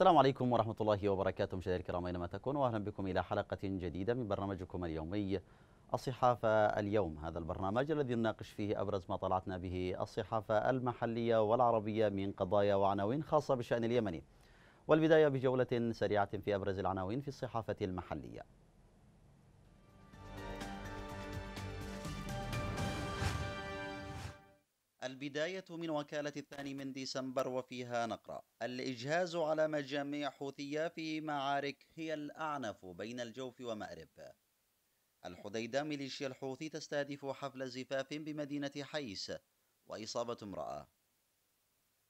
السلام عليكم ورحمة الله وبركاته مشاهدينا الكرام أينما تكونوا وأهلا بكم إلى حلقة جديدة من برنامجكم اليومي الصحافة اليوم. هذا البرنامج الذي نناقش فيه أبرز ما طلعتنا به الصحافة المحلية والعربية من قضايا وعناوين خاصة بالشأن اليمني. والبداية بجولة سريعة في أبرز العناوين في الصحافة المحلية. البداية من وكالة الثاني من ديسمبر وفيها نقرأ الإجهاز على مجاميع حوثية في معارك هي الأعنف بين الجوف ومأرب. الحديدة ميليشيا الحوثي تستهدف حفل زفاف بمدينة حيس وإصابة امرأة.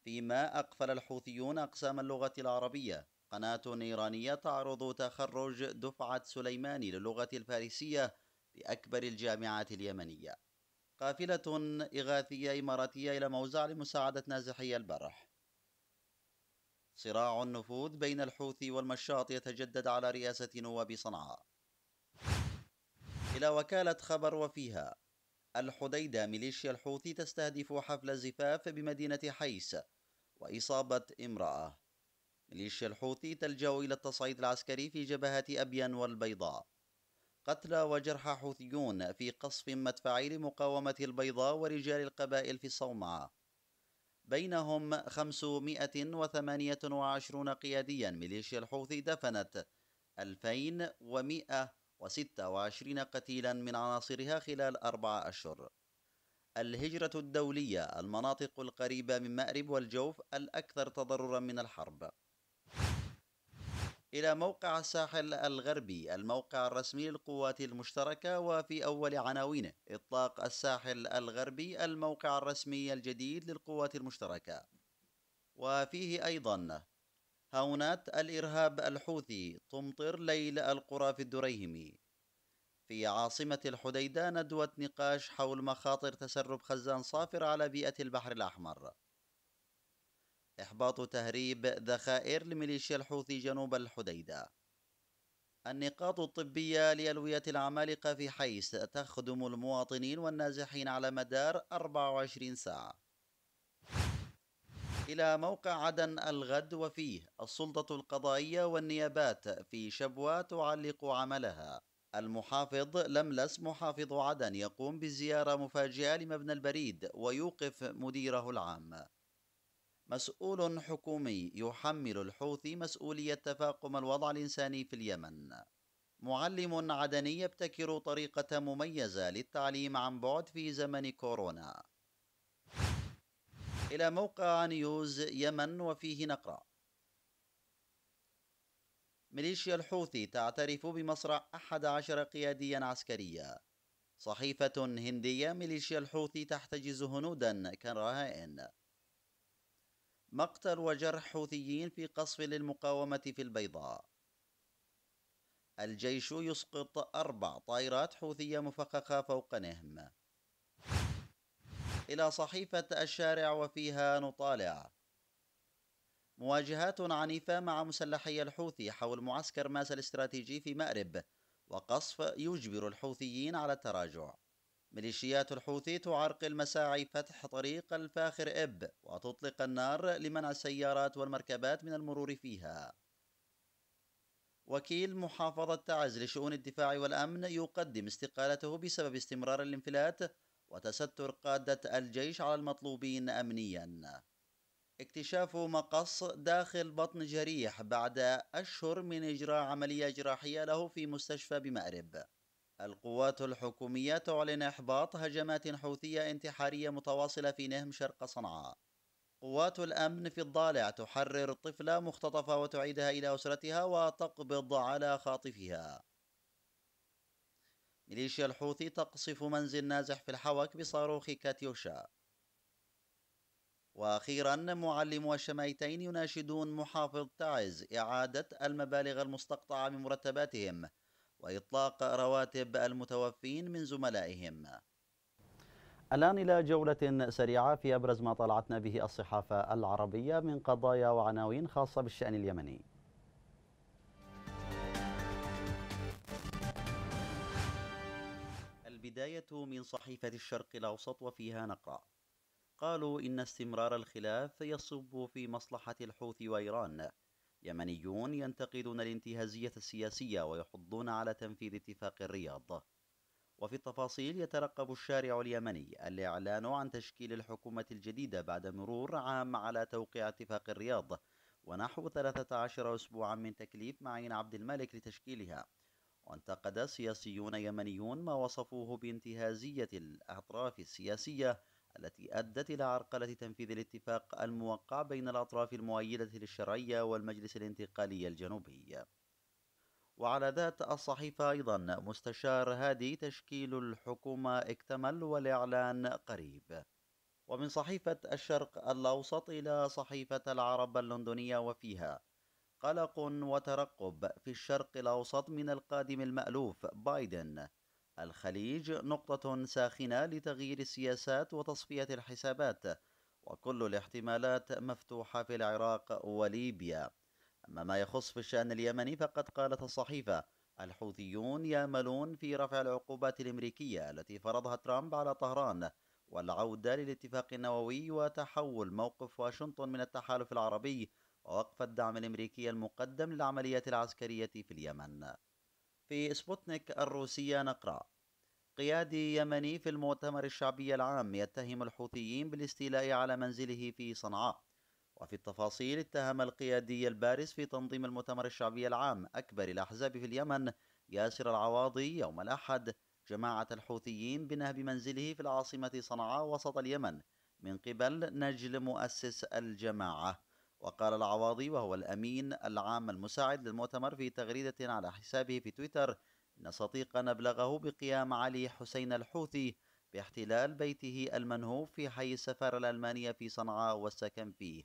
فيما أقفل الحوثيون أقسام اللغة العربية قناة إيرانية تعرض تخرج دفعة سليماني للغة الفارسية بأكبر الجامعات اليمنية. قافلة إغاثية إماراتية إلى موزع لمساعدة نازحي البرح. صراع النفوذ بين الحوثي والمشاط يتجدد على رئاسة نواب صنعاء. إلى وكالة خبر وفيها الحديدة ميليشيا الحوثي تستهدف حفل زفاف بمدينة حيس وإصابة امرأة. ميليشيا الحوثي تلجأ إلى التصعيد العسكري في جبهات أبين والبيضاء. قتلى وجرحى حوثيون في قصف مدفعي لمقاومة البيضاء ورجال القبائل في الصومعة بينهم 528 قياديا. ميليشيا الحوثي دفنت 2126 قتيلا من عناصرها خلال أربعة أشهر. الهجرة الدولية المناطق القريبة من مأرب والجوف الأكثر تضررا من الحرب. إلى موقع الساحل الغربي الموقع الرسمي للقوات المشتركة وفي أول عناوينه إطلاق الساحل الغربي الموقع الرسمي الجديد للقوات المشتركة. وفيه أيضا هاونات الإرهاب الحوثي تمطر ليل القرى في الدريهمي في عاصمة الحديدة ندوة نقاش حول مخاطر تسرب خزان صافر على بيئة البحر الأحمر. إحباط تهريب ذخائر لميليشيا الحوثي جنوب الحديدة. النقاط الطبية لألوية العمالقة في حيس تخدم المواطنين والنازحين على مدار 24 ساعة. إلى موقع عدن الغد وفيه السلطة القضائية والنيابات في شبوة تعلق عملها. المحافظ لملس محافظ عدن يقوم بزيارة مفاجئة لمبنى البريد ويوقف مديره العام. مسؤول حكومي يحمل الحوثي مسؤولية تفاقم الوضع الإنساني في اليمن. معلم عدني يبتكر طريقة مميزة للتعليم عن بعد في زمن كورونا. إلى موقع نيوز يمن وفيه نقرأ. ميليشيا الحوثي تعترف بمصرع أحد عشر قياديا عسكريا صحيفة هندية ميليشيا الحوثي تحتجز هنودا كرهائن. مقتل وجرح حوثيين في قصف للمقاومة في البيضاء. الجيش يسقط أربع طائرات حوثية مفخخة فوق نهم. إلى صحيفة الشارع وفيها نطالع. مواجهات عنيفة مع مسلحي الحوثي حول معسكر ماس الاستراتيجي في مأرب وقصف يجبر الحوثيين على التراجع. ميليشيات الحوثي تعرقل مساعي فتح طريق الفاخر إب وتطلق النار لمنع السيارات والمركبات من المرور فيها. وكيل محافظة تعز لشؤون الدفاع والأمن يقدم استقالته بسبب استمرار الانفلات وتستر قادة الجيش على المطلوبين أمنيا. اكتشاف مقص داخل بطن جريح بعد أشهر من إجراء عملية جراحية له في مستشفى بمأرب. القوات الحكومية تعلن إحباط هجمات حوثية انتحارية متواصلة في نهم شرق صنعاء. قوات الأمن في الضالع تحرر طفلة مختطفة وتعيدها إلى أسرتها وتقبض على خاطفها. ميليشيا الحوثي تقصف منزل نازح في الحوك بصاروخ كاتيوشا. وأخيرا معلم الشمايتين يناشدون محافظ تعز إعادة المبالغ المستقطعة من مرتباتهم وإطلاق رواتب المتوفين من زملائهم. الآن إلى جولة سريعة في أبرز ما طلعتنا به الصحافة العربية من قضايا وعناوين خاصة بالشأن اليمني. البداية من صحيفة الشرق الأوسط وفيها نقرأ قالوا إن استمرار الخلاف يصب في مصلحة الحوثي وإيران. يمنيون ينتقدون الانتهازية السياسية ويحضون على تنفيذ اتفاق الرياض. وفي التفاصيل يترقب الشارع اليمني الإعلان عن تشكيل الحكومة الجديدة بعد مرور عام على توقيع اتفاق الرياض ونحو 13 أسبوعا من تكليف معين عبد الملك لتشكيلها. وانتقد سياسيون يمنيون ما وصفوه بانتهازية الأطراف السياسية التي أدت إلى عرقلة تنفيذ الاتفاق الموقع بين الأطراف المؤيدة للشرعية والمجلس الانتقالي الجنوبي. وعلى ذات الصحيفة أيضا مستشار هادي تشكيل الحكومة اكتمل والإعلان قريب. ومن صحيفة الشرق الأوسط إلى صحيفة العرب اللندنية وفيها قلق وترقب في الشرق الأوسط من القادم المألوف بايدن. الخليج نقطة ساخنة لتغيير السياسات وتصفية الحسابات وكل الاحتمالات مفتوحة في العراق وليبيا. أما ما يخص في الشأن اليمني فقد قالت الصحيفة الحوثيون ياملون في رفع العقوبات الأمريكية التي فرضها ترامب على طهران والعودة للاتفاق النووي وتحول موقف واشنطن من التحالف العربي ووقف الدعم الأمريكي المقدم للعمليات العسكرية في اليمن. في سبوتنيك الروسية نقرأ قيادي يمني في المؤتمر الشعبي العام يتهم الحوثيين بالاستيلاء على منزله في صنعاء. وفي التفاصيل اتهم القيادي البارز في تنظيم المؤتمر الشعبي العام أكبر الأحزاب في اليمن ياسر العواضي يوم الأحد جماعة الحوثيين بنهب منزله في العاصمة صنعاء وسط اليمن من قبل نجل مؤسس الجماعة. وقال العواضي وهو الأمين العام المساعد للمؤتمر في تغريدة على حسابه في تويتر إن صديقنا أبلغه بقيام علي حسين الحوثي باحتلال بيته المنهوب في حي السفارة الألمانية في صنعاء والسكن فيه.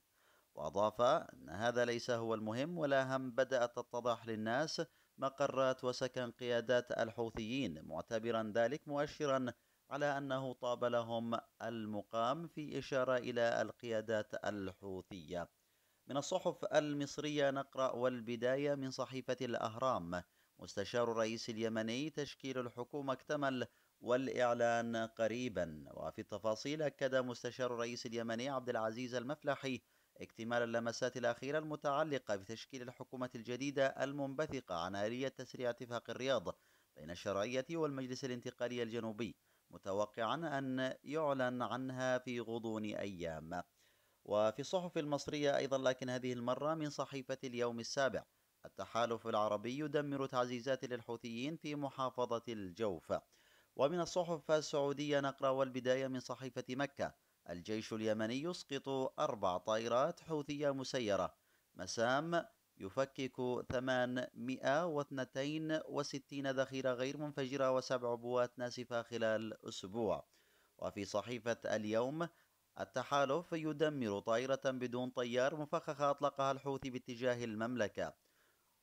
وأضاف أن هذا ليس هو المهم والأهم بدأت تتضح للناس مقرات وسكن قيادات الحوثيين معتبرا ذلك مؤشرا على أنه طاب لهم المقام في إشارة إلى القيادات الحوثية. من الصحف المصرية نقرأ والبداية من صحيفة الأهرام. مستشار الرئيس اليمني تشكيل الحكومة اكتمل والإعلان قريبا. وفي التفاصيل أكد مستشار الرئيس اليمني عبد العزيز المفلحي اكتمال اللمسات الأخيرة المتعلقة بتشكيل الحكومة الجديدة المنبثقة عن آلية تسريع اتفاق الرياض بين الشرعية والمجلس الانتقالي الجنوبي متوقعا أن يعلن عنها في غضون أيام. وفي الصحف المصرية أيضا لكن هذه المرة من صحيفة اليوم السابع. التحالف العربي يدمر تعزيزات للحوثيين في محافظة الجوف ومن الصحف السعودية نقرأ والبداية من صحيفة مكة. الجيش اليمني يسقط أربع طائرات حوثية مسيرة. مسام يفكك 862 ذخيرة غير منفجرة وسبع عبوات ناسفة خلال أسبوع. وفي صحيفة اليوم التحالف يدمر طائرة بدون طيار مفخخة أطلقها الحوثي باتجاه المملكة.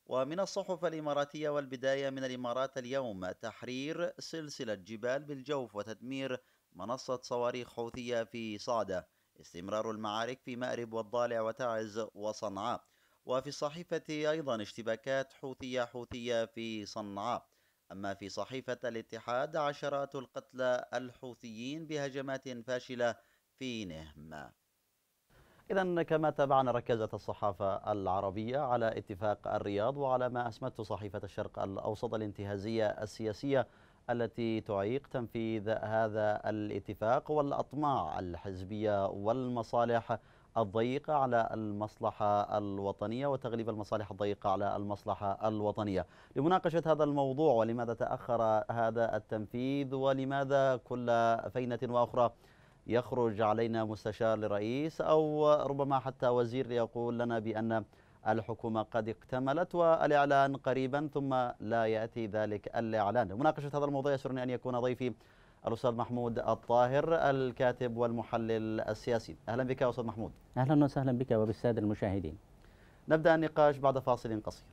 ومن الصحف الإماراتية والبداية من الإمارات اليوم تحرير سلسلة جبال بالجوف وتدمير منصة صواريخ حوثية في صعدة. استمرار المعارك في مأرب والضالع وتعز وصنعاء. وفي الصحيفة أيضا اشتباكات حوثية حوثية في صنعاء. أما في صحيفة الاتحاد عشرات القتلى الحوثيين بهجمات فاشلة في نهم إذا كما تابعنا ركزت الصحافة العربية على اتفاق الرياض وعلى ما أسمته صحيفة الشرق الأوسط الانتهازية السياسية التي تعيق تنفيذ هذا الاتفاق والأطماع الحزبية والمصالح الضيقة على المصلحة الوطنية وتغليب المصالح الضيقة على المصلحة الوطنية. لمناقشة هذا الموضوع ولماذا تأخر هذا التنفيذ ولماذا كل فينة وأخرى يخرج علينا مستشار لرئيس أو ربما حتى وزير ليقول لنا بأن الحكومة قد اكتملت والإعلان قريبا ثم لا يأتي ذلك الإعلان. لمناقشة هذا الموضوع يسرني أن يكون ضيفي الأستاذ محمود الطاهر الكاتب والمحلل السياسي. أهلا بك أستاذ محمود. أهلا وسهلا بك وبالسادة المشاهدين. نبدأ النقاش بعد فاصل قصير.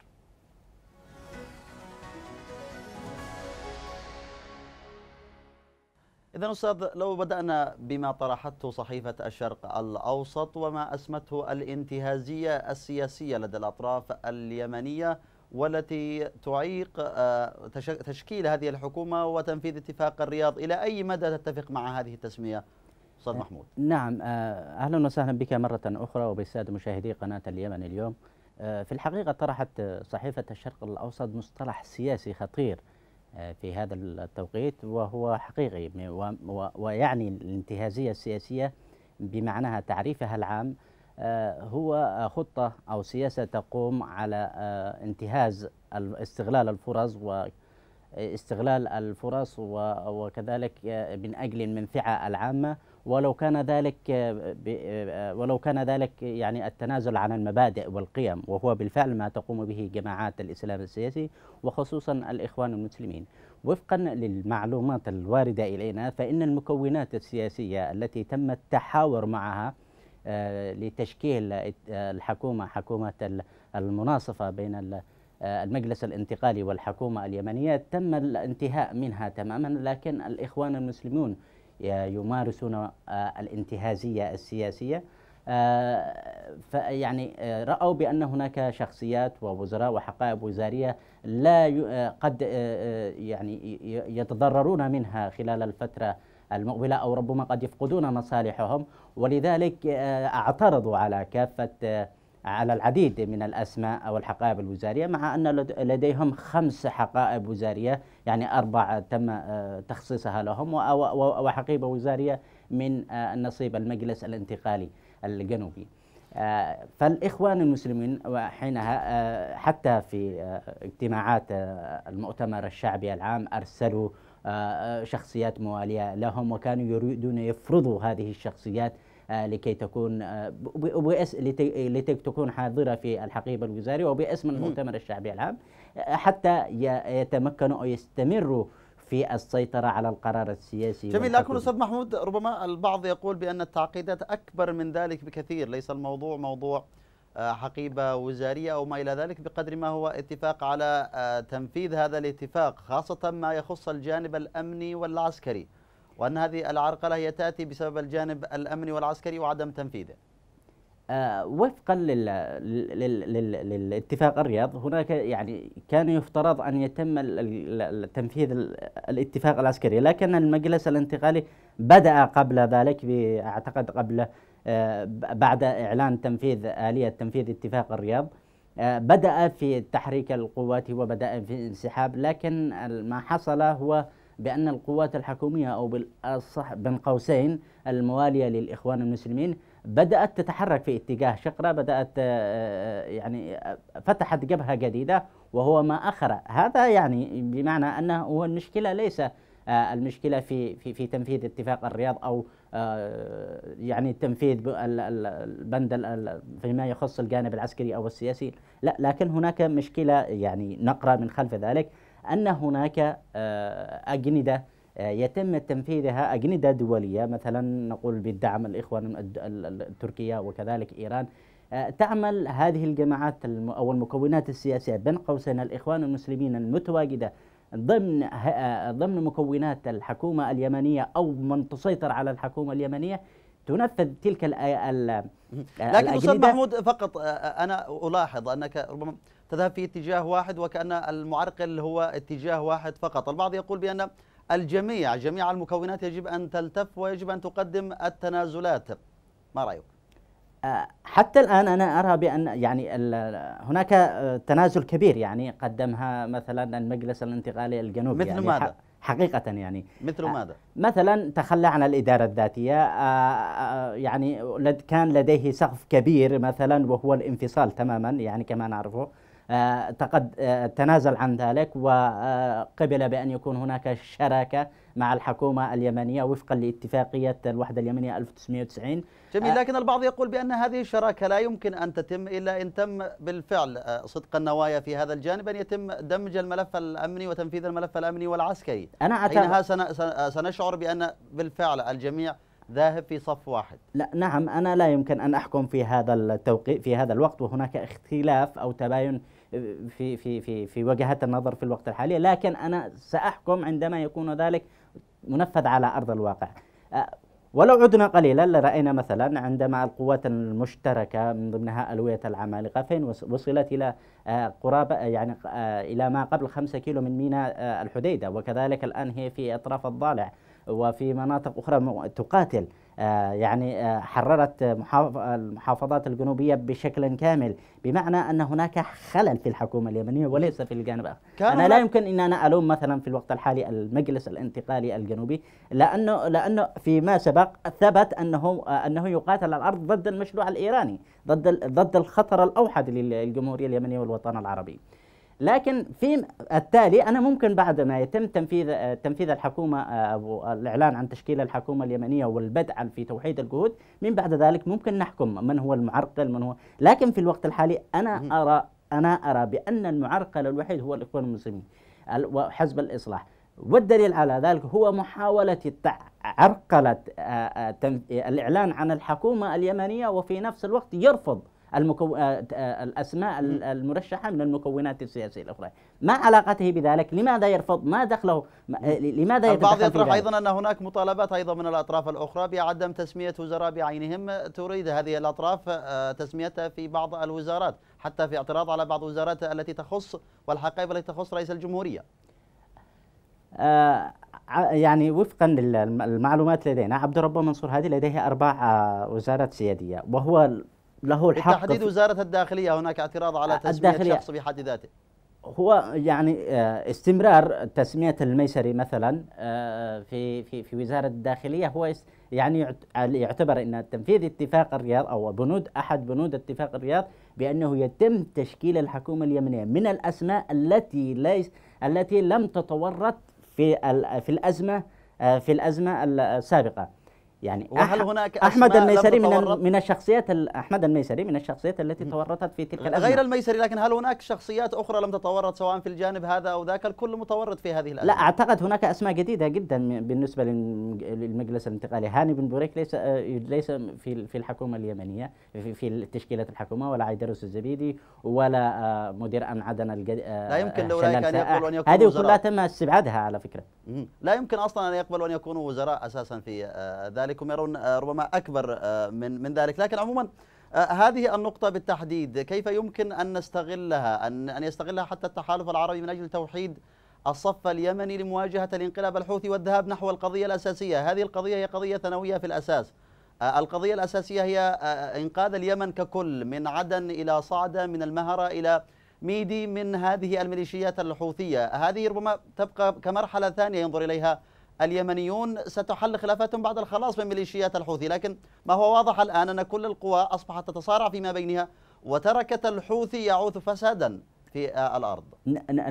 إذا أستاذ لو بدأنا بما طرحته صحيفة الشرق الأوسط وما أسمته الانتهازية السياسية لدى الأطراف اليمنية والتي تعيق آه، تشكيل هذه الحكومة وتنفيذ اتفاق الرياض إلى أي مدى تتفق مع هذه التسمية؟ أستاذ محمود. نعم آه، أهلا وسهلا بك مرة أخرى وبالسادة مشاهدي قناة اليمن اليوم. آه، في الحقيقة طرحت صحيفة الشرق الأوسط مصطلح سياسي خطير. آه، في هذا التوقيت وهو حقيقي ويعني الانتهازية السياسية بمعناها تعريفها العام آه، هو خطة أو سياسة تقوم على انتهاز استغلال الفرص واستغلال الفرص وكذلك من أجل المنفعة العامة. ولو كان ذلك ولو كان ذلك يعني التنازل عن المبادئ والقيم وهو بالفعل ما تقوم به جماعات الإسلام السياسي وخصوصا الإخوان المسلمين. وفقا للمعلومات الواردة إلينا فإن المكونات السياسية التي تم التحاور معها آه، لتشكيل الحكومة حكومة المناصفة بين المجلس الانتقالي والحكومة اليمنية تم الانتهاء منها تماما لكن الإخوان المسلمون يمارسون آه، الانتهازية السياسية. آه، فيعني آه، رأوا بأن هناك شخصيات ووزراء وحقائب وزارية لا قد يعني يتضررون منها خلال الفترة المقبلة أو ربما قد يفقدون مصالحهم. ولذلك اعترضوا على كافة على العديد من الأسماء أو الحقائب الوزارية مع أن لديهم خمس حقائب وزارية يعني أربع تم آه، تخصيصها لهم وحقيبة وزارية من آه، النصيب المجلس الانتقالي الجنوبي. آه، فالإخوان المسلمين حينها حتى في اجتماعات المؤتمر الشعبي العام أرسلوا شخصيات موالية لهم وكانوا يريدون يفرضوا هذه الشخصيات لكي تكون آه، لكي تكون حاضرة في الحقيبة الوزارية وباسم المؤتمر الشعبي العام آه، حتى يتمكنوا أو يستمروا في السيطرة على القرار السياسي جميل لكن أستاذ محمود ربما البعض يقول بأن التعقيدات أكبر من ذلك بكثير ليس الموضوع موضوع حقيبة وزارية أو ما إلى ذلك بقدر ما هو اتفاق على تنفيذ هذا الاتفاق خاصة ما يخص الجانب الأمني والعسكري. وأن هذه العرقلة هي تأتي بسبب الجانب الأمني والعسكري وعدم تنفيذه. آه وفقا لل... لل... لل... للاتفاق الرياض هناك يعني كان يفترض أن يتم تنفيذ الاتفاق العسكري لكن المجلس الانتقالي بدأ قبل ذلك أعتقد قبل آه بعد إعلان تنفيذ آلية تنفيذ اتفاق الرياض. آه بدأ في تحريك القوات وبدأ في انسحاب لكن ما حصل هو بأن القوات الحكومية أو بالأصح بين قوسين الموالية للإخوان المسلمين بدأت تتحرك في اتجاه شقرة بدأت آه، يعني آه، فتحت جبهة جديدة وهو ما أخر. هذا يعني بمعنى أنه هو المشكلة ليس آه، المشكلة في في في تنفيذ اتفاق الرياض أو يعني تنفيذ البند فيما يخص الجانب العسكري أو السياسي. لا لكن هناك مشكلة يعني نقرأ من خلف ذلك. أن هناك آه، أجندة آه، يتم تنفيذها أجندة دولية مثلا نقول بالدعم الإخوان التركية وكذلك إيران. آه، تعمل هذه الجماعات أو المكونات السياسية بين قوسين الإخوان المسلمين المتواجدة ضمن ضمن مكونات الحكومة اليمنية أو من تسيطر على الحكومة اليمنية. تنفذ تلك ال لكن أستاذ محمود فقط أنا ألاحظ أنك ربما تذهب في اتجاه واحد وكأن المعرقل هو اتجاه واحد فقط البعض يقول بأن الجميع جميع المكونات يجب أن تلتف ويجب أن تقدم التنازلات ما رأيك؟ آه، حتى الآن أنا أرى بأن يعني هناك آه، تنازل كبير يعني قدمها مثلا المجلس الانتقالي الجنوبي مثل يعني ماذا؟ حقيقة يعني مثل آه، ماذا؟ مثلا تخلى عن الإدارة الذاتية يعني كان لديه سقف كبير مثلا وهو الانفصال تماما يعني كما نعرفه تقد آه، تنازل عن ذلك وقبل بأن يكون هناك شراكة مع الحكومة اليمنية وفقا لاتفاقية الوحدة اليمنية 1990 جميل لكن البعض يقول بأن هذه الشراكة لا يمكن أن تتم إلا إن تم بالفعل. آه، صدق النوايا في هذا الجانب أن يتم دمج الملف الأمني وتنفيذ الملف الأمني والعسكري. أنا حينها سنشعر بأن بالفعل الجميع ذاهب في صف واحد. لا نعم أنا لا يمكن أن أحكم في هذا التوقيت في هذا الوقت وهناك اختلاف أو تباين في في في في وجهات النظر في الوقت الحالي لكن أنا سأحكم عندما يكون ذلك منفذ على أرض الواقع. أه، ولو عدنا قليلا لرأينا مثلا عندما القوات المشتركة من ضمنها ألوية العمالقة فين وصلت إلى أه، قرابة يعني أه، إلى ما قبل خمسة كيلو من ميناء الحديدة وكذلك الآن هي في أطراف الضالع. وفي مناطق أخرى تقاتل. آه، يعني آه، حررت المحافظات الجنوبية بشكل كامل بمعنى أن هناك خلل في الحكومة اليمنية وليس في الجانب الآخر أنا لا يمكن أن أنا ألوم مثلا في الوقت الحالي المجلس الانتقالي الجنوبي لأنه لأنه فيما سبق ثبت أنه آه، أنه يقاتل الأرض ضد المشروع الإيراني ضد ضد الخطر الأوحد للجمهورية اليمنية والوطن العربي. لكن في التالي أنا ممكن بعد ما يتم تنفيذ تنفيذ الحكومة أو الإعلان عن تشكيل الحكومة اليمنية والبدء في توحيد الجهود من بعد ذلك ممكن نحكم من هو المعرقل من هو. لكن في الوقت الحالي أنا أرى أنا أرى بأن المعرقل الوحيد هو الإخوان المسلمين وحزب الإصلاح. والدليل على ذلك هو محاولة عرقلة الإعلان عن الحكومة اليمنية وفي نفس الوقت يرفض المكو... آه، آه، الأسماء المرشحة من المكونات السياسية الأخرى. ما علاقته بذلك؟ لماذا يرفض؟ ما دخله؟ آه، لماذا البعض يطرح أيضا أن هناك مطالبات أيضا من الأطراف الأخرى بعدم تسمية وزراء بعينهم. تريد هذه الأطراف تسميتها في بعض الوزارات حتى في اعتراض على بعض الوزارات التي تخص والحقائب التي تخص رئيس الجمهورية. آه يعني وفقا للمعلومات لدينا عبد الرب منصور هذه لديه أربع وزارات سيادية وهو له الحق بالتحديد وزارة الداخلية هناك اعتراض على تسمية الداخلية شخص بحد ذاته. هو يعني آه، استمرار تسمية الميسري مثلا آه، في في في وزارة الداخلية هو يعني يعتبر إن تنفيذ اتفاق الرياض أو بنود أحد بنود اتفاق الرياض بأنه يتم تشكيل الحكومة اليمنية من الأسماء التي ليس التي لم تتورط في في الأزمة آه، في الأزمة السابقة. يعني وهل هناك أحمد الميسري من من الشخصيات أحمد الميسري من الشخصيات التي تورطت في تلك الأزمة. غير الميسري لكن هل هناك شخصيات أخرى لم تتورط سواء في الجانب هذا أو ذاك؟ الكل متورط في هذه الأزمة. لا أعتقد هناك أسماء جديدة جدا بالنسبة للمجلس الانتقالي. هاني بن بوريك ليس ليس في في الحكومة اليمنية في في تشكيلة الحكومة ولا عيدروس الزبيدي ولا آه، مدير امن عدن الجديد لا يمكن لاولئك أن يقبلوا أن يكونوا هذه كلها تم استبعادها على فكرة. لا يمكن أصلا أن يقبلوا أن يكونوا وزراء أساسا في آه، ذلك هم يرون آه، ربما أكبر آه، من من ذلك. لكن عموما آه، هذه النقطة بالتحديد كيف يمكن أن نستغلها أن أن يستغلها حتى التحالف العربي من أجل توحيد الصف اليمني لمواجهة الانقلاب الحوثي والذهاب نحو القضية الأساسية؟ هذه القضية هي قضية ثانوية في الأساس. القضية الأساسية هي إنقاذ اليمن ككل من عدن إلى صعدة من المهرة إلى ميدي من هذه الميليشيات الحوثية. هذه ربما تبقى كمرحلة ثانية ينظر إليها اليمنيون ستحل خلافاتهم بعد الخلاص من ميليشيات الحوثي لكن ما هو واضح الآن أن كل القوى أصبحت تتصارع فيما بينها وتركت الحوثي يعوث فسادا في الأرض.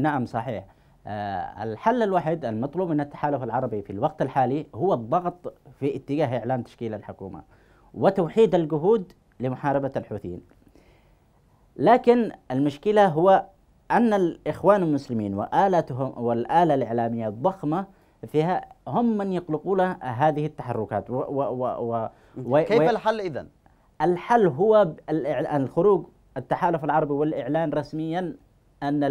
نعم صحيح. آه، الحل الوحيد المطلوب من التحالف العربي في الوقت الحالي هو الضغط في اتجاه إعلان تشكيل الحكومة وتوحيد الجهود لمحاربة الحوثيين. لكن المشكلة هو أن الإخوان المسلمين وآلتهم والآلة الإعلامية الضخمة فيها هم من يقلقون هذه التحركات و و و و كيف و الحل إذا؟ الحل هو الخروج التحالف العربي والإعلان رسميا أن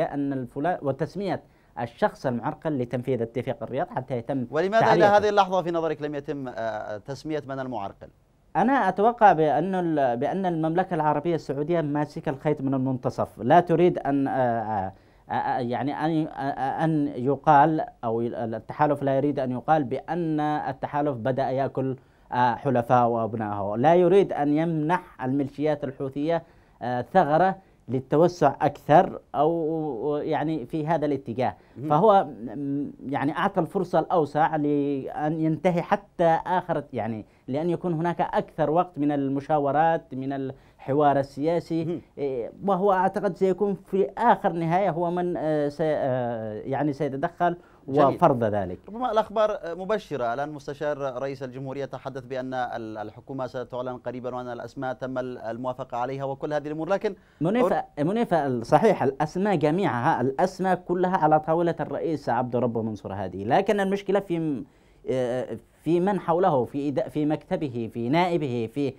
أن الفلان وتسمية الشخص المعرقل لتنفيذ اتفاق الرياض حتى يتم ولماذا إلى هذه اللحظة في نظرك لم يتم آه، تسمية من المعرقل؟ أنا أتوقع بأن بأن المملكة العربية السعودية ماسكة الخيط من المنتصف، لا تريد أن آه، يعني أن أن يقال أو التحالف لا يريد أن يقال بأن التحالف بدأ يأكل حلفاء وأبنائه. لا يريد أن يمنح الميليشيات الحوثية ثغرة للتوسع أكثر أو يعني في هذا الاتجاه. فهو يعني أعطى الفرصة الأوسع لأن ينتهي حتى آخر يعني لأن يكون هناك أكثر وقت من المشاورات من الحوار السياسي إيه، وهو أعتقد سيكون في آخر نهاية هو من آه، سي آه، يعني سيتدخل وفرض ذلك. ربما الأخبار مبشرة. الآن مستشار رئيس الجمهورية تحدث بأن الحكومة ستعلن قريبا وأن الأسماء تم الموافقة عليها وكل هذه الأمور. لكن منيفة منيفة صحيح الأسماء جميعها الأسماء كلها على طاولة الرئيس عبد الرب منصور هذه لكن المشكلة في آه، في من حوله في في مكتبه في نائبه في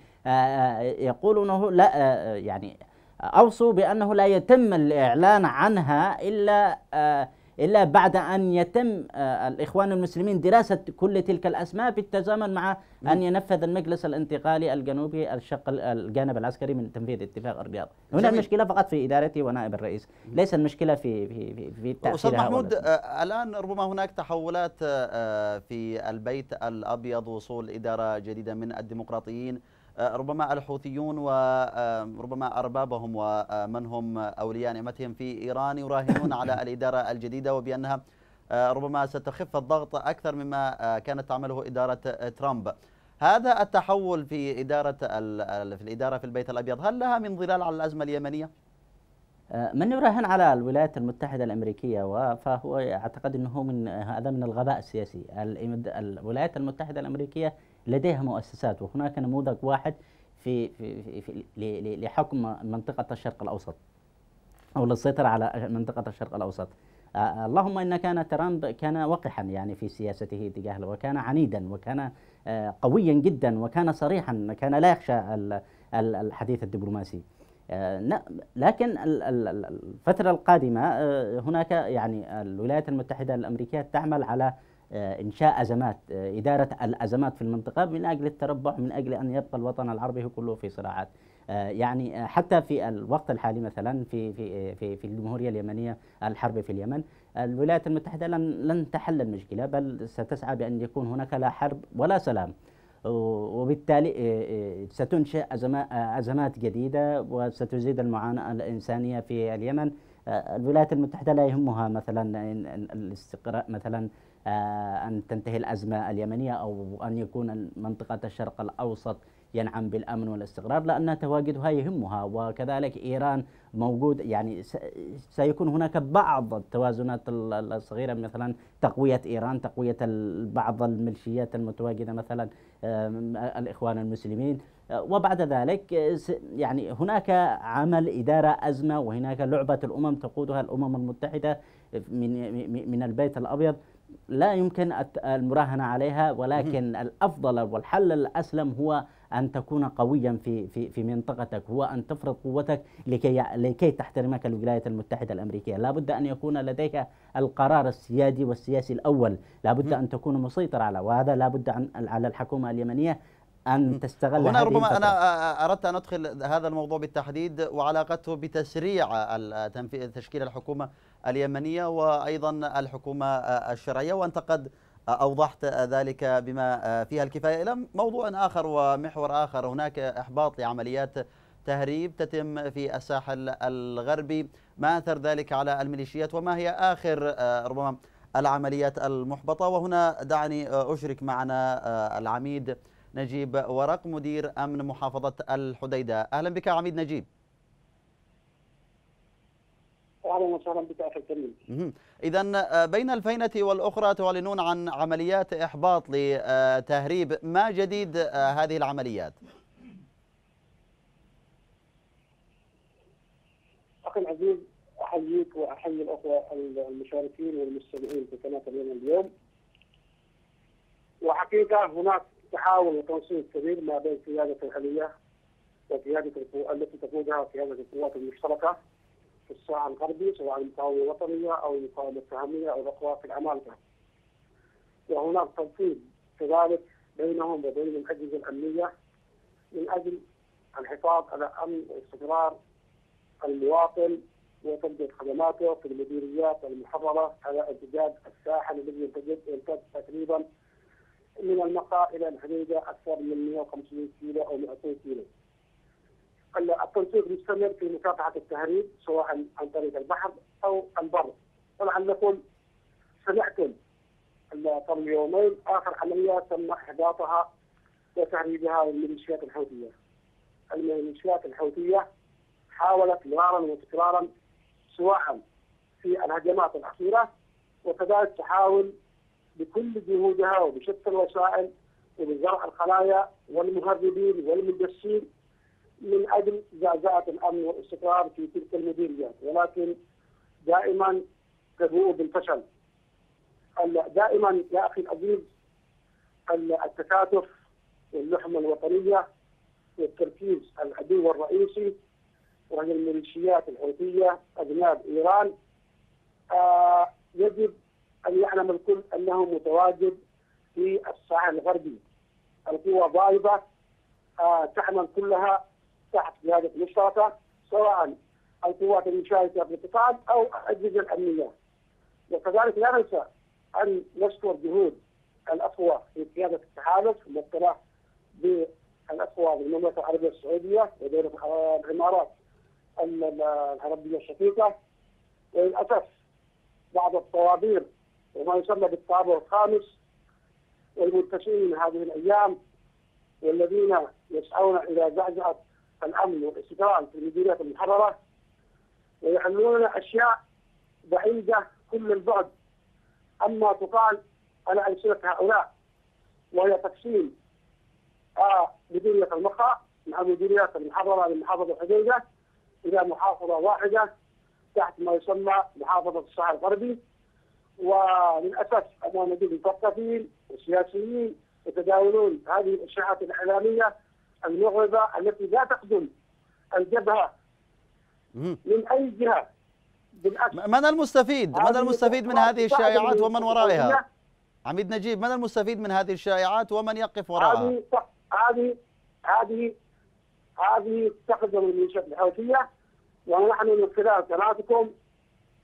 يقولونه لا يعني أوصوا بأنه لا يتم الإعلان عنها إلا إلا بعد أن يتم آه، الإخوان المسلمين دراسة كل تلك الأسماء بالتزامن مع أن ينفذ المجلس الانتقالي الجنوبي الشق الجانب العسكري من تنفيذ اتفاق الرياض. هنا جميل. المشكلة فقط في إدارتي ونائب الرئيس. ليس المشكلة في في في, في تأثيرها أستاذ محمود آه الآن ربما هناك تحولات آه في البيت الأبيض وصول إدارة جديدة من الديمقراطيين. آه، ربما الحوثيون وربما آه، أربابهم ومن هم أولياء نعمتهم في إيران يراهنون على الإدارة الجديدة وبأنها آه، ربما ستخف الضغط أكثر مما كانت تعمله إدارة ترامب هذا التحول في إدارة في الإدارة في البيت الأبيض هل لها من ظلال على الأزمة اليمنية؟ من يراهن على الولايات المتحدة الأمريكية فهو أعتقد أنه من هذا من الغباء السياسي الولايات المتحدة الأمريكية لديها مؤسسات وهناك نموذج واحد في, في, في, لحكم منطقة الشرق الأوسط أو للسيطرة على منطقة الشرق الأوسط. آه اللهم إن كان ترامب كان وقحا يعني في سياسته تجاه وكان عنيدا وكان آه قويا جدا وكان صريحا كان لا يخشى الحديث الدبلوماسي. آه لكن الفترة القادمة آه، هناك يعني الولايات المتحدة الأمريكية تعمل على آه، إنشاء أزمات إدارة الأزمات في المنطقة من أجل التربع من أجل أن يبقى الوطن العربي كله في صراعات. يعني حتى في الوقت الحالي مثلا في في في في الجمهورية اليمنية الحرب في اليمن الولايات المتحدة لن لن تحل المشكلة بل ستسعى بأن يكون هناك لا حرب ولا سلام. وبالتالي آه، آه، ستنشئ آه، أزمات جديدة وستزيد المعاناة الإنسانية في اليمن. الولايات المتحدة لا يهمها مثلا الاستقراء مثلا أن تنتهي الأزمة اليمنية أو أن يكون منطقة الشرق الأوسط ينعم بالأمن والاستقرار لأن تواجدها يهمها. وكذلك إيران موجود يعني سيكون هناك بعض التوازنات الصغيرة مثلا تقوية إيران تقوية بعض الميليشيات المتواجدة مثلا الإخوان المسلمين. وبعد ذلك يعني هناك عمل إدارة أزمة وهناك لعبة الأمم تقودها الأمم المتحدة من البيت الأبيض. لا يمكن المراهنة عليها ولكن الأفضل والحل الأسلم هو أن تكون قويا في في في منطقتك هو أن تفرض قوتك لكي لكي تحترمك الولايات المتحدة الأمريكية. لا بد أن يكون لديك القرار السيادي والسياسي الأول. لا بد أن تكون مسيطر على وهذا لا بد عن على الحكومة اليمنية أن تستغل هنا ربما أنا أردت أن أدخل هذا الموضوع بالتحديد وعلاقته بتسريع تشكيل الحكومة اليمنية وأيضا الحكومة الشرعية وأنت قد أوضحت ذلك بما فيها الكفاية. إلى موضوع آخر ومحور آخر هناك إحباط لعمليات تهريب تتم في الساحل الغربي. ما أثر ذلك على الميليشيات؟ وما هي آخر ربما العمليات المحبطة؟ وهنا دعني أشرك معنا العميد نجيب ورق مدير أمن محافظة الحديدة أهلا بك عميد نجيب أهلا وسهلا بك أخي الكريم. اذا آه، بين الفينة والأخرى تعلنون عن عمليات إحباط لتهريب، ما جديد آه، هذه العمليات؟ أخي العزيز أحييك وأحيي الأخوة المشاركين والمستمعين في قناة اليوم اليوم. وحقيقة هناك تحاول وتنسيق كبير ما بين قيادة الاليه وقيادة التي تقودها قيادة القوات المشتركة في الساحل الغربي سواء المقاومة الوطنية أو المقاومة السهميه أو الاخوات العمالقة. وهناك تنفيذ كذلك بينهم وبين الاجهزه الأمنية من أجل الحفاظ على أمن واستقرار المواطن وتجديد خدماته في المديريات المحررة على امتداد الساحل الذي يمتد تقريبا من المقا إلى الحديدة أكثر من 150 كيلو أو 200 كيلو. التنسيق مستمر في مكافحة التهريب سواء عن طريق البحر أو البر ولعلكم سمعتم قبل يومين آخر عمليه تم إحباطها وتهريبها للميليشيات الحوثية. الميليشيات الحوثية حاولت مرارا وتكرارا سواء في الهجمات الأخيرة وكذلك تحاول بكل جهودها وبشتى الوسائل وبزرع الخلايا والمهربين والمجسين من أجل زعزعه الأمن والاستقرار في تلك المديريات ولكن دائما تبوء بالفشل. دائما يا أخي العزيز التكاتف واللحمة الوطنية والتركيز العدو الرئيسي وهي الميليشيات الحوثية أجناد إيران آه يجب أن يعلم الكل أنه متواجد في الساحل الغربي القوى ضاربه آه، تعمل كلها تحت قيادة مشتركه سواء القوات المشاركة في القتال أو الأجهزة الأمنية. وكذلك لا ننسى أن نشكر جهود الاخوه في قيادة التحالف ممثله بالاخوه بالمملكه العربية السعودية ودولة الإمارات العربية الشقيقة. وللأسف بعض الطوابير وما يسمى بالطابع الخامس والمنتشرين هذه الأيام والذين يسعون إلى زعزعة الأمن والاستقرار في المديريات المحررة ويعلمون أشياء بعيدة كل البعد. أما تقال على ألسنة هؤلاء وهي تقسيم آه مديريه المقهى مع مديريات المحررة لمحافظة الحديده إلى محافظة واحدة تحت ما يسمى محافظة الساحل الغربي. وللأسف أمام وجود المثقفين والسياسيين يتداولون هذه الإشاعات الإعلامية المغرضه التي لا تخدم الجبهة من أي جهة من المستفيد؟ من المستفيد من هذه الشائعات ومن ورائها؟ عميد نجيب من المستفيد من هذه الشائعات ومن يقف وراءها؟ هذه هذه هذه هذه تخدم الميليشيات الحوثية ونحن من خلال قناتكم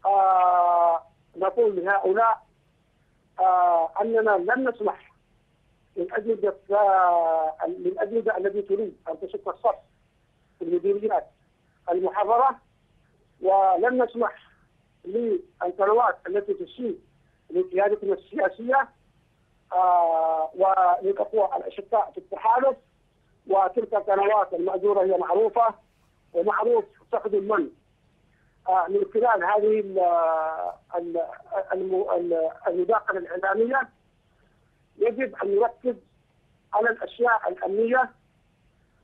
آه نقول لهؤلاء آه أننا لن نسمح للاجهزه للاجهزه التي تريد أن تشق الصف في المديريات المحررة ولن نسمح للقنوات التي تشير لقيادتنا السياسية آه وللاخوه الأشقاء في التحالف وتلك القنوات المأجورة هي معروفة ومعروف تخدم من من خلال هذه المداخلة الإعلامية يجب أن نركز على الأشياء الأمنية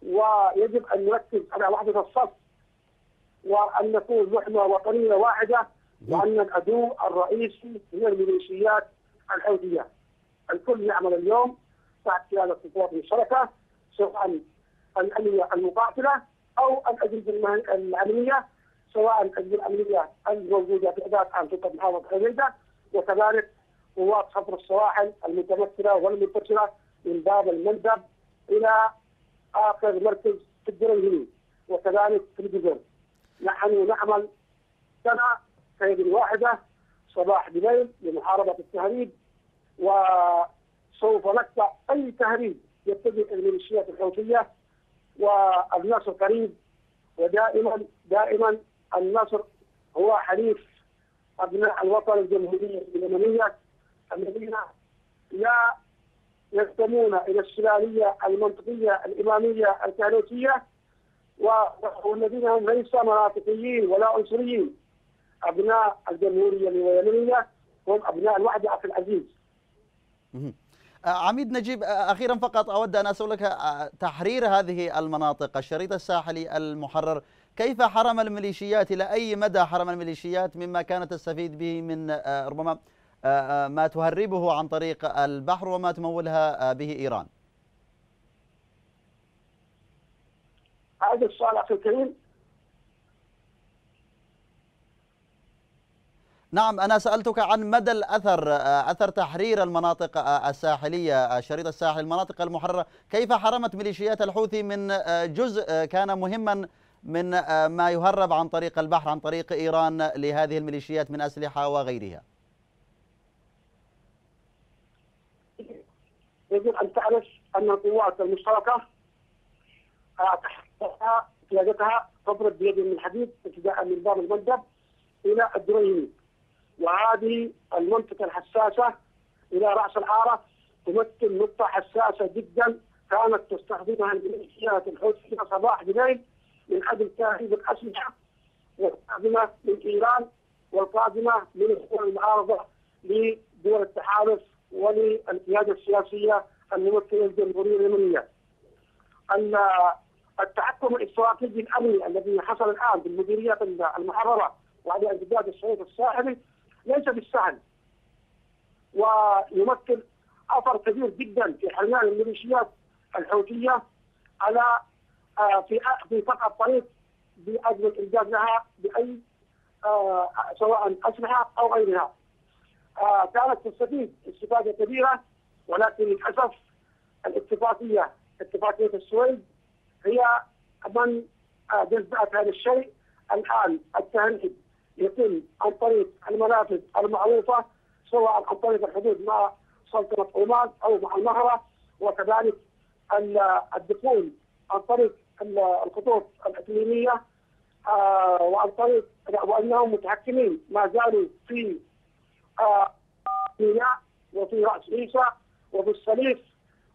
ويجب أن نركز على وحدة الصف وأن نكون نحن وطنية واحدة وأن العدو الرئيسي هي الميليشيات الحوثية الكل يعمل اليوم تحت قيادة القوات المشتركة سواء الأمنية المقاتلة أو الأجهزة الأمنية سواء الأمنية الموجودة في عام سلطة محافظة حميدة وكذلك قوات حفر السواحل المتمثلة والمنتشرة من باب المندب إلى آخر مركز في الدريهين وكذلك في الجزر. نحن نعمل سنة كيد واحدة صباح بليل لمحاربة التهريب وسوف نقطع أي تهريب يتجه الميليشيات الحوثية والنصر قريب ودائما دائما النصر هو حليف أبناء الوطن الجمهورية اليمنية الذين لا ينتمون إلى السلالية المنطقية الإمامية الكهنوتيه والذين هم ليس مناطقيين ولا عنصريين أبناء الجمهورية اليمنية هم أبناء الوحدة عبد العزيز. آه، عميد نجيب آه، أخيرا فقط أود أن أسألك آه، تحرير هذه المناطق الشريط الساحلي المحرر كيف حرم الميليشيات؟ إلى أي مدى حرم الميليشيات مما كانت تستفيد به من ربما ما تهربه عن طريق البحر وما تمولها به إيران؟ هذا السؤال أخي الكريم. نعم أنا سألتك عن مدى الأثر أثر تحرير المناطق الساحلية شريط الساحل المناطق المحررة. كيف حرمت ميليشيات الحوثي من جزء كان مهما من ما يهرب عن طريق البحر عن طريق إيران لهذه الميليشيات من أسلحة وغيرها. يجب أن تعرف أن القوات المشتركة تحتها قيادتها تضرب بيد من الحديد ابتداء من باب المندب إلى الدريني وهذه المنطقة الحساسة إلى رأس الحارة تمثل نقطة حساسة جدا كانت تستخدمها الميليشيات الحوثية صباح بليل من أجل تهريب الاسلحه والقادمة من إيران والقادمة من الدول المعارضة لدول التحالف وللقياده السياسية الممثلة الجمهوريه اليمنية. التحكم الاستراتيجي الامني الذي حصل الآن بالمديريات المحررة وعلى امتداد الشريط الساحلي ليس بالسهل ويمثل أثر كبير جدا في حرمان الميليشيات الحوثية على في في قطع الطريق بأجل الانجاز لها بأي آه، سواء أسلحة أو غيرها. آه، كانت تستفيد استفادة كبيرة ولكن للأسف الاتفاقية اتفاقية السويد هي من آه، جزأت هذا الشيء الآن التهريب يتم عن طريق المنافذ المعروفة سواء عن طريق الحدود مع سلطنة عمان أو مع النهره وكذلك الدخول عن طريق الخطوط الإقليمية آه، وعن طريق وأنهم متحكمين ما زالوا في آه، ميناء وفي رأس عيسى وفي الصليف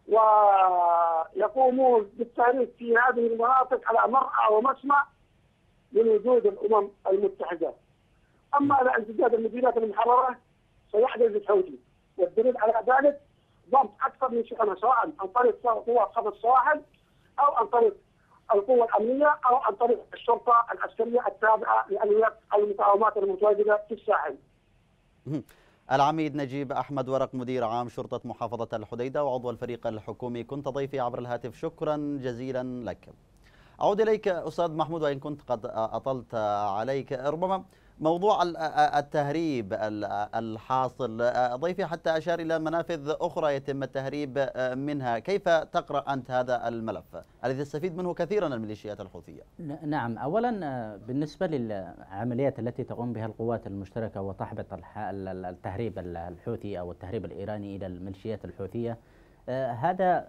ويقومون بالتهريب في هذه المناطق على مرأى ومسمع من وجود الأمم المتحدة. أما على امتداد المدينات المحررة سيحدث الحوثي والدليل على ذلك ضبط أكثر من شأنها سواء عن طريق قوى خط السواحل أو عن طريق القوة الأمنية أو عن طريق الشرطة العسكرية التابعة لألوية المقاومات المتواجدة في الساحل. العميد نجيب أحمد ورق مدير عام شرطة محافظة الحديدة وعضو الفريق الحكومي. كنت ضيفي عبر الهاتف. شكرا جزيلا لك. أعود إليك أستاذ محمود وإن كنت قد أطلت عليك. ربما موضوع التهريب الحاصل. ضيفي حتى أشار إلى منافذ أخرى يتم التهريب منها. كيف تقرأ أنت هذا الملف؟ الذي تستفيد منه كثيرا الميليشيات الحوثية نعم. أولا بالنسبة للعمليات التي تقوم بها القوات المشتركة وتحبط التهريب الحوثي أو التهريب الإيراني إلى الميليشيات الحوثية هذا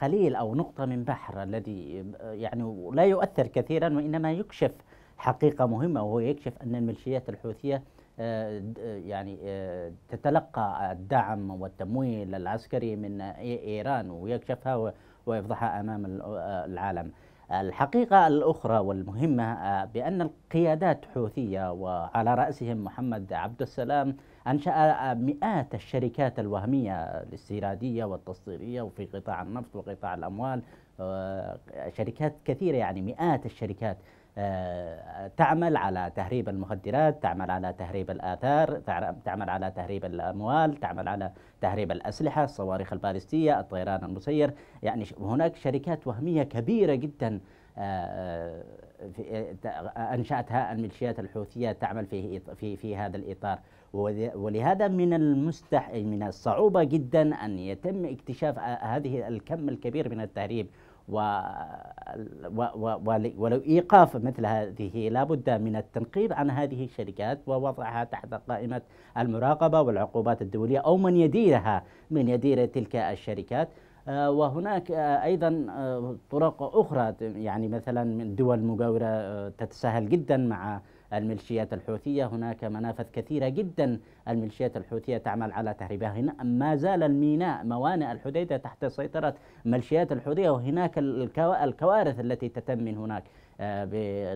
قليل أو نقطة من بحر الذي يعني لا يؤثر كثيرا وإنما يكشف حقيقة مهمة وهو يكشف أن الميليشيات الحوثية آه، يعني آه، تتلقى الدعم والتمويل العسكري من إيران ويكشفها ويفضحها أمام آه، العالم. الحقيقة الأخرى والمهمة بأن القيادات حوثية وعلى رأسهم محمد عبد السلام أنشأ مئات الشركات الوهمية الاستيرادية والتصديرية وفي قطاع النفط وقطاع الأموال شركات كثيرة يعني مئات الشركات. آه، تعمل على تهريب المخدرات تعمل على تهريب الآثار تعمل على تهريب الأموال تعمل على تهريب الأسلحة الصواريخ البالستية الطيران المسير. يعني هناك شركات وهمية كبيرة جدا آه، أنشأتها الميليشيات الحوثية تعمل في في في هذا الإطار. ولهذا من المستح من الصعوبة جدا أن يتم اكتشاف هذه الكم الكبير من التهريب. ولو إيقاف مثل هذه لابد من التنقيب عن هذه الشركات ووضعها تحت قائمة المراقبة والعقوبات الدولية أو من يديرها من يدير تلك الشركات. آه، وهناك آه، أيضا آه، طرق أخرى يعني مثلا من دول مجاورة تتساهل جدا مع الميليشيات الحوثية. هناك منافذ كثيرة جدا الميليشيات الحوثية تعمل على تهريبها. هنا ما زال الميناء موانئ الحديدة تحت سيطرة ميليشيات الحوثية وهناك الكوارث التي تتم من هناك.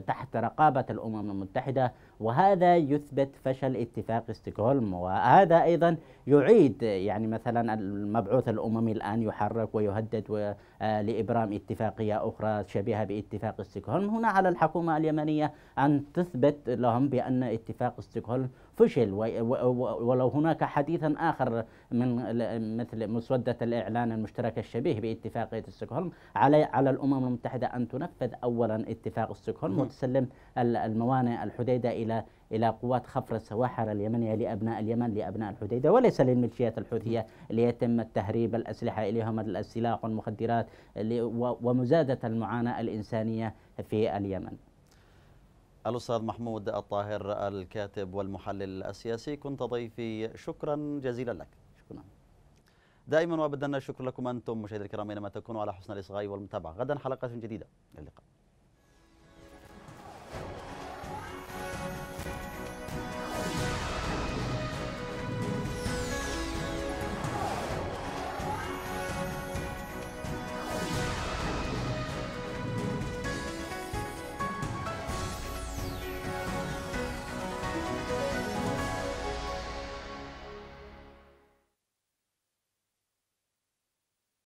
تحت رقابة الأمم المتحدة وهذا يثبت فشل اتفاق ستوكهولم. وهذا أيضا يعيد يعني مثلا المبعوث الأممي الآن يحرك ويهدد آه، لإبرام اتفاقية أخرى شبيهة باتفاق ستوكهولم. هنا على الحكومة اليمنية أن تثبت لهم بأن اتفاق ستوكهولم فشل ولو هناك حديثا آخر من مثل مسودة الإعلان المشترك الشبيه باتفاقية ستوكهولم على على الأمم المتحدة أن تنفذ أولا اتفاق ستوكهولم وتسلم الموانئ الحديدة إلى إلى قوات خفر السواحل اليمنية لأبناء اليمن لأبناء الحديدة وليس للميليشيات الحوثية ليتم التهريب الأسلحة إليهم السلاح والمخدرات ومزادة المعاناة الإنسانية في اليمن. الأستاذ محمود الطاهر الكاتب والمحلل السياسي كنت ضيفي. شكرا جزيلا لك. شكرا. دائما وابدا الشكر لكم أنتم مشاهدينا الكرام أينما تكونوا على حسن الإصغاء والمتابعة. غدا حلقة جديدة. اللقاء.